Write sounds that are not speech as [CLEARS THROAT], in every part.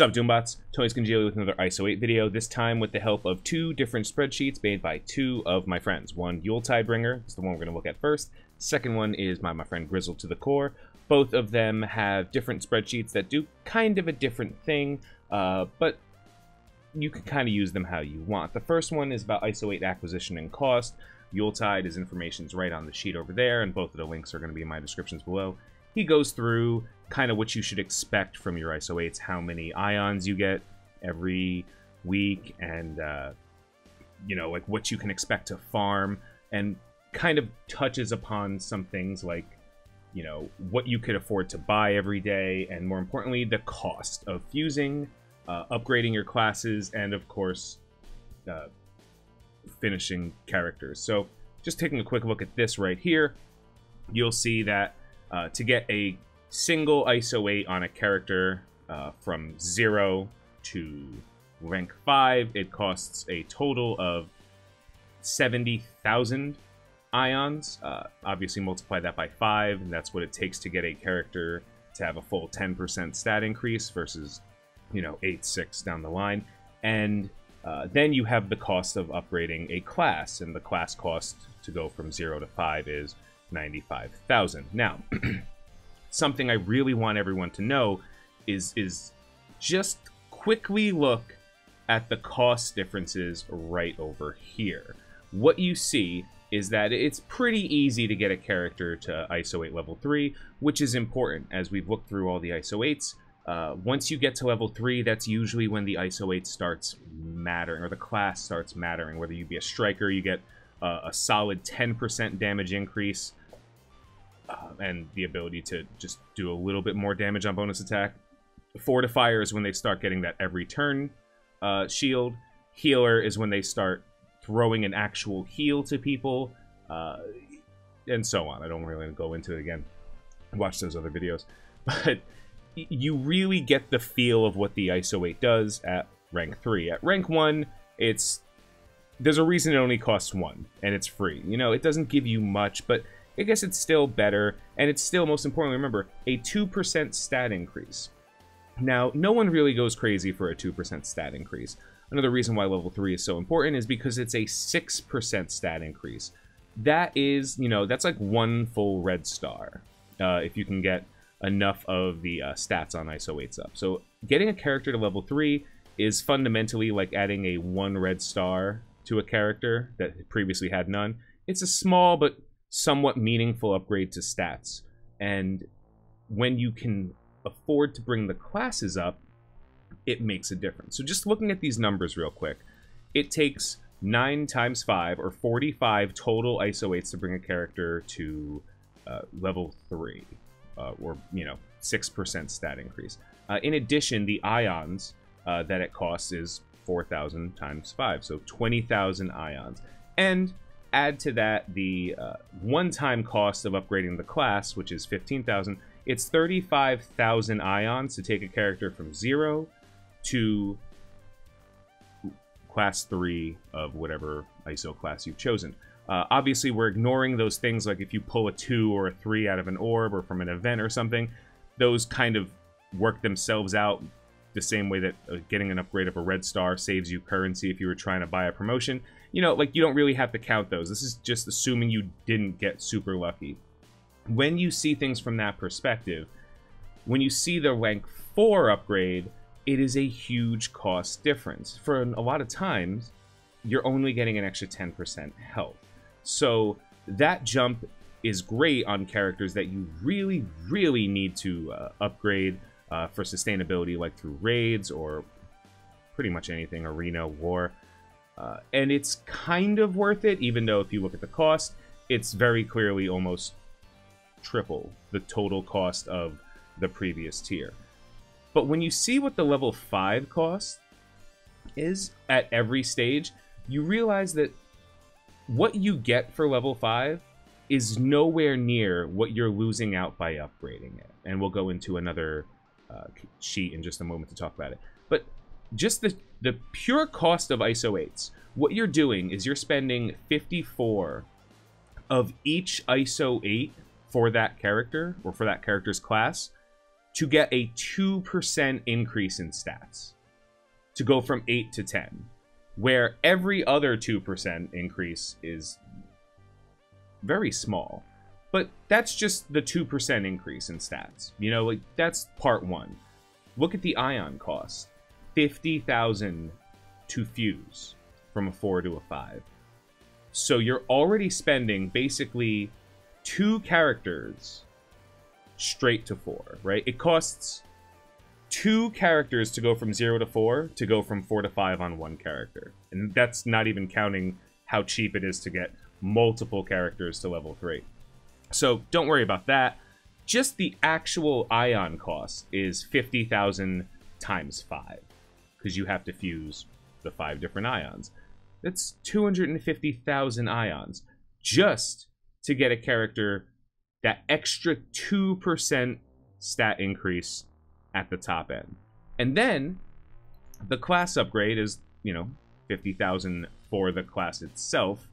What's up, Doombots? Tony's Scungili with another ISO 8 video, this time with the help of two different spreadsheets made by two of my friends. One, Yuletide Bringer, is the one we're going to look at first. Second one is my, my friend Grizzle to the Core. Both of them have different spreadsheets that do kind of a different thing, uh, but you can kind of use them how you want. The first one is about ISO 8 acquisition and cost. Yuletide, his information's right on the sheet over there, and both of the links are going to be in my descriptions below. He goes through kind of what you should expect from your ISO 8s, how many ions you get every week, and, uh, you know, like what you can expect to farm, and kind of touches upon some things like, you know, what you could afford to buy every day, and more importantly, the cost of fusing, uh, upgrading your classes, and of course, uh, finishing characters. So, just taking a quick look at this right here, you'll see that uh, to get a single ISO 8 on a character uh, from 0 to rank 5, it costs a total of 70,000 ions. Uh, obviously, multiply that by 5, and that's what it takes to get a character to have a full 10% stat increase versus, you know, 8, 6 down the line. And uh, then you have the cost of upgrading a class, and the class cost to go from 0 to 5 is 95,000. Now, [CLEARS THROAT] something I really want everyone to know is is just quickly look at the cost differences right over here. What you see is that it's pretty easy to get a character to ISO 8 level 3, which is important as we've looked through all the ISO 8s. Uh, once you get to level 3, that's usually when the ISO 8 starts mattering, or the class starts mattering. Whether you be a striker, you get uh, a solid 10% damage increase uh, and the ability to just do a little bit more damage on bonus attack. Fortifier is when they start getting that every turn uh, shield. Healer is when they start throwing an actual heal to people, uh, and so on. I don't really want to go into it again. Watch those other videos. [LAUGHS] But you really get the feel of what the ISO 8 does at rank 3. At rank 1, it's... There's a reason it only costs 1, and it's free. You know, it doesn't give you much, but I guess it's still better, and it's still, most importantly, remember, a 2% stat increase. Now, no one really goes crazy for a 2% stat increase. Another reason why level 3 is so important is because it's a 6% stat increase. That is, you know, that's like one full red star, uh, if you can get enough of the uh, stats on ISO 8s up. So getting a character to level 3 is fundamentally like adding a one red star to a character that previously had none. It's a small but somewhat meaningful upgrade to stats. And when you can afford to bring the classes up, it makes a difference. So just looking at these numbers real quick, it takes 9 times 5, or 45 total ISO 8s to bring a character to uh, level 3, uh, or, you know, 6% stat increase. Uh, in addition, the ions uh, that it costs is 4,000 times 5, so 20,000 ions. And add to that the uh, one-time cost of upgrading the class, which is 15,000. It's 35,000 ions to take a character from 0 to class 3 of whatever ISO class you've chosen. Uh, obviously, we're ignoring those things like if you pull a 2 or a 3 out of an orb or from an event or something, those kind of work themselves out the same way that uh, getting an upgrade of a red star saves you currency if you were trying to buy a promotion. You know, like you don't really have to count those. This is just assuming you didn't get super lucky. When you see things from that perspective, when you see the rank 4 upgrade, it is a huge cost difference. For a lot of times, you're only getting an extra 10% health. So that jump is great on characters that you really, really need to uh, upgrade uh, for sustainability, like through raids or pretty much anything, arena, war. Uh, and it's kind of worth it, even though if you look at the cost, it's very clearly almost triple the total cost of the previous tier. But when you see what the level 5 cost is at every stage, you realize that what you get for level 5 is nowhere near what you're losing out by upgrading it. And we'll go into another uh, sheet in just a moment to talk about it. But just the, the pure cost of ISO 8s, what you're doing is you're spending 54 of each ISO 8 for that character, or for that character's class, to get a 2% increase in stats to go from 8 to 10, where every other 2% increase is very small. But that's just the 2% increase in stats. You know, like that's part one. Look at the ion cost 50,000 to fuse from a 4 to a 5. So you're already spending basically two characters straight to 4, right? It costs two characters to go from 0 to 4 to go from 4 to 5 on one character. And that's not even counting how cheap it is to get multiple characters to level 3. So don't worry about that. Just the actual ion cost is 50,000 times 5 because you have to fuse the five different ions. That's 250,000 ions just to get a character that extra 2% stat increase at the top end. And then the class upgrade is, you know, 50,000 for the class itself,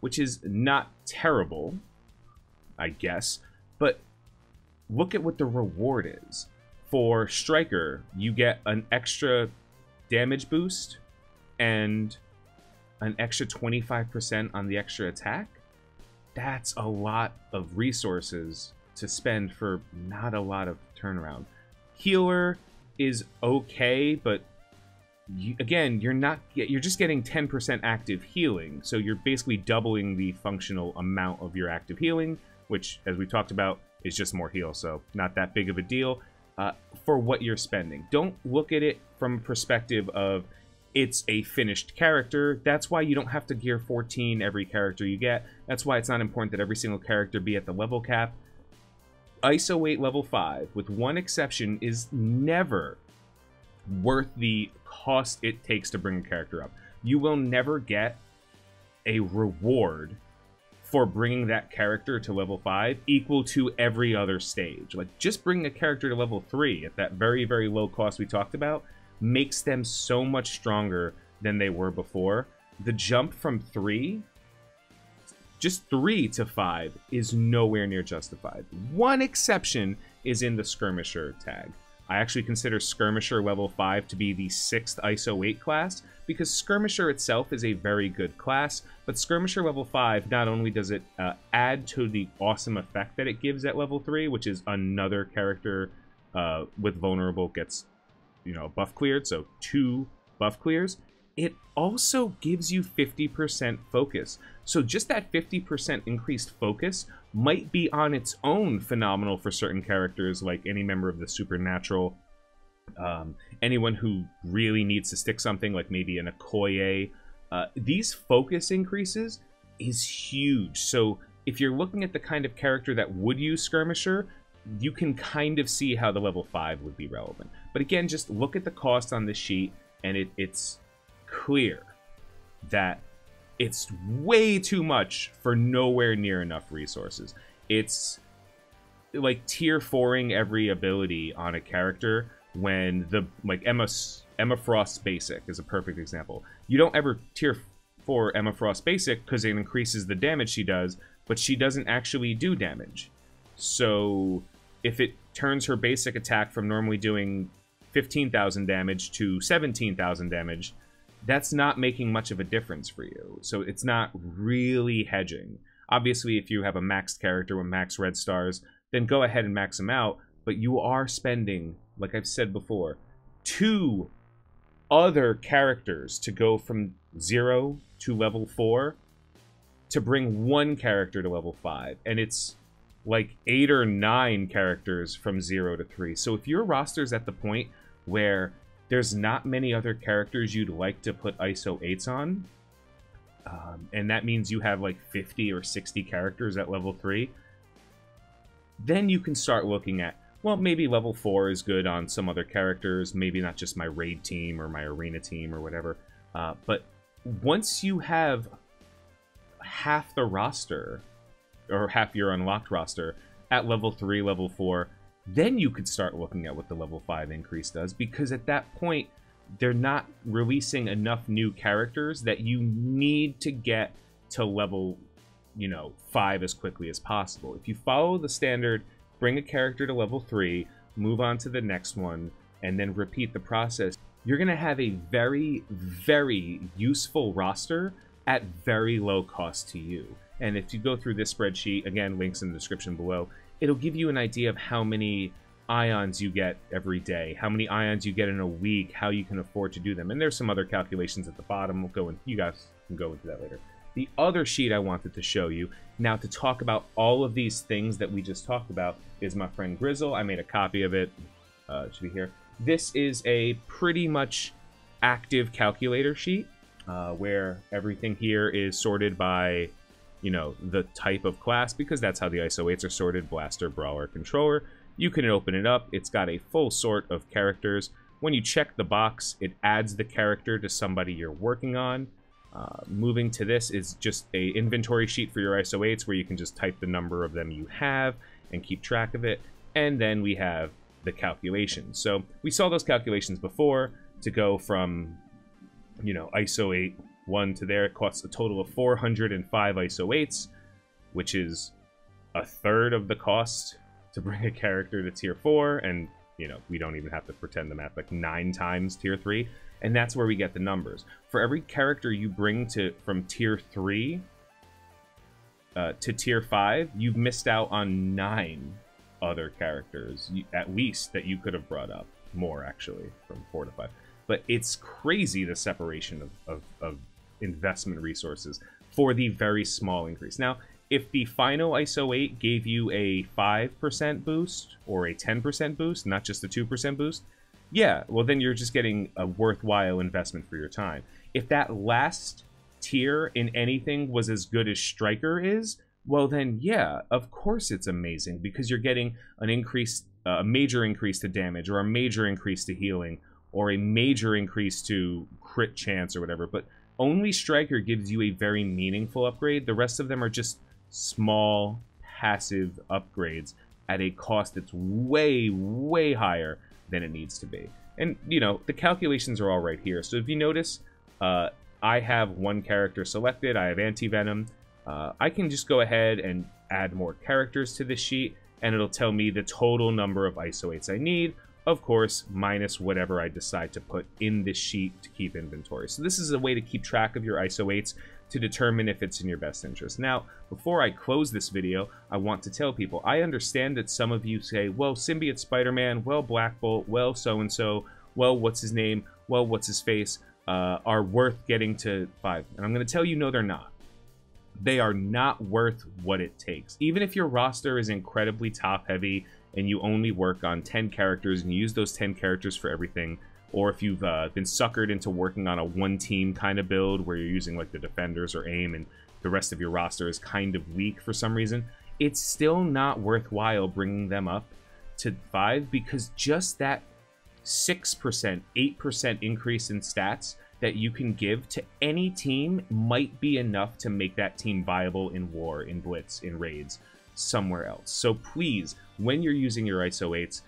which is not terrible, I guess, but look at what the reward is. For Striker, you get an extra damage boost and an extra 25% on the extra attack. That's a lot of resources to spend for not a lot of turnaround. Healer is okay, but you, again, you're not you're just getting 10% active healing, so you're basically doubling the functional amount of your active healing, which, as we talked about, is just more heal, so not that big of a deal uh, for what you're spending. Don't look at it from a perspective of it's a finished character. That's why you don't have to gear 14 every character you get. That's why it's not important that every single character be at the level cap. ISO 8 level 5, with one exception, is never worth the cost it takes to bring a character up. You will never get a reward for bringing that character to level 5 equal to every other stage. Like, just bringing a character to level 3 at that very, very low cost we talked about makes them so much stronger than they were before. The jump from 3 just 3 to 5 is nowhere near justified. One exception is in the Skirmisher tag. I actually consider Skirmisher level 5 to be the 6th ISO 8 class, because Skirmisher itself is a very good class, but Skirmisher level 5, not only does it uh, add to the awesome effect that it gives at level 3, which is another character uh, with Vulnerable gets, you know, buff cleared, so two buff clears, it also gives you 50% focus. So just that 50% increased focus might be on its own phenomenal for certain characters, like any member of the Supernatural, um, anyone who really needs to stick something, like maybe an Okoye. Uh, these focus increases is huge. So if you're looking at the kind of character that would use Skirmisher, you can kind of see how the level 5 would be relevant. But again, just look at the cost on this sheet, and it, it's clear that it's way too much for nowhere near enough resources. It's like tier fouring every ability on a character when the like Emma Emma Frost basic is a perfect example. You don't ever tier four Emma Frost basic because it increases the damage she does, but she doesn't actually do damage. So if it turns her basic attack from normally doing 15,000 damage to 17,000 damage, that's not making much of a difference for you. So it's not really hedging. Obviously, if you have a maxed character with max red stars, then go ahead and max them out. But you are spending, like I've said before, two other characters to go from zero to level four to bring one character to level five. And it's like eight or nine characters from zero to three. So if your roster's at the point where there's not many other characters you'd like to put ISO 8s on. Um, and that means you have like 50 or 60 characters at level 3. Then you can start looking at, well, maybe level 4 is good on some other characters, maybe not just my raid team or my arena team or whatever. Uh, but once you have half the roster, or half your unlocked roster, at level 3, level 4, then you could start looking at what the level 5 increase does, because at that point, they're not releasing enough new characters that you need to get to level, you know, 5 as quickly as possible. If you follow the standard, bring a character to level 3, move on to the next one, and then repeat the process, you're going to have a very, very useful roster at very low cost to you. And if you go through this spreadsheet, again, links in the description below, it'll give you an idea of how many ions you get every day, how many ions you get in a week, how you can afford to do them. And there's some other calculations at the bottom. We'll go in, you guys can go into that later. The other sheet I wanted to show you, now to talk about all of these things that we just talked about, is my friend Grizzle. I made a copy of it. Uh, it should be here. This is a pretty much active calculator sheet uh, where everything here is sorted by, you know, the type of class because that's how the ISO 8s are sorted, Blaster, Brawler, Controller. You can open it up. It's got a full sort of characters. When you check the box, it adds the character to somebody you're working on. Uh, moving to this is just a inventory sheet for your ISO 8s where you can just type the number of them you have and keep track of it. And then we have the calculations. So we saw those calculations before to go from, you know, ISO 8 1 to there. It costs a total of 405 ISO 8s, which is a third of the cost to bring a character to tier 4 and you know we don't even have to pretend the math like nine times tier 3 and that's where we get the numbers for every character you bring to from tier 3 uh, to tier 5 you've missed out on nine other characters at least that you could have brought up more actually from 4 to 5 but it's crazy the separation of, of, of investment resources for the very small increase now if the final ISO 8 gave you a 5% boost or a 10% boost, not just a 2% boost, yeah, well then you're just getting a worthwhile investment for your time. If that last tier in anything was as good as Striker is, well then yeah, of course it's amazing because you're getting an increase, a major increase to damage or a major increase to healing or a major increase to crit chance or whatever, but only Striker gives you a very meaningful upgrade. The rest of them are just small passive upgrades at a cost that's way, way higher than it needs to be. And, you know, the calculations are all right here. So if you notice, uh, I have one character selected. I have Anti-Venom. Uh, I can just go ahead and add more characters to this sheet, and it'll tell me the total number of ISO 8s I need, of course, minus whatever I decide to put in this sheet to keep inventory. So this is a way to keep track of your ISO 8s to determine if it's in your best interest. Now, before I close this video, I want to tell people, I understand that some of you say, well, Symbiote Spider-Man, well, Black Bolt, well, so-and-so, well, what's his name, well, what's his face, uh, are worth getting to 5. And I'm going to tell you, no, they're not. They are not worth what it takes. Even if your roster is incredibly top-heavy and you only work on 10 characters and you use those 10 characters for everything, or if you've uh, been suckered into working on a one team kind of build where you're using like the defenders or A.I.M. and the rest of your roster is kind of weak for some reason, it's still not worthwhile bringing them up to 5 because just that 6%, 8% increase in stats that you can give to any team might be enough to make that team viable in war, in blitz, in raids, somewhere else. So please, when you're using your ISO 8s,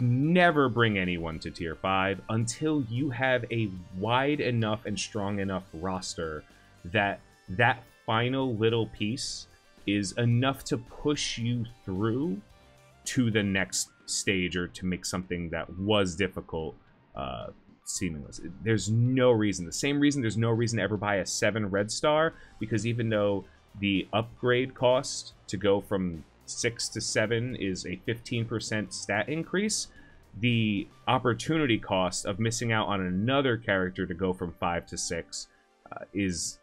never bring anyone to tier 5 until you have a wide enough and strong enough roster that that final little piece is enough to push you through to the next stage or to make something that was difficult uh, seamless. There's no reason. The same reason there's no reason to ever buy a 7 red star because even though the upgrade cost to go from 6 to 7 is a 15% stat increase, the opportunity cost of missing out on another character to go from 5 to 6 uh, is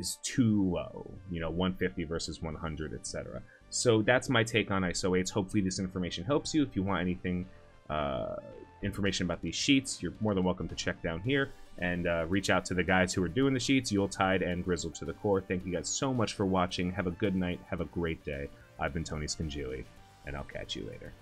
is too low. You know, 150 versus 100, etc. So that's my take on ISO 8s. Hopefully this information helps you. If you want anything, uh, information about these sheets, you're more than welcome to check down here and uh, reach out to the guys who are doing the sheets, Yuletide and Grizzle to the Core. Thank you guys so much for watching. Have a good night. Have a great day. I've been Tony Scungili, and I'll catch you later.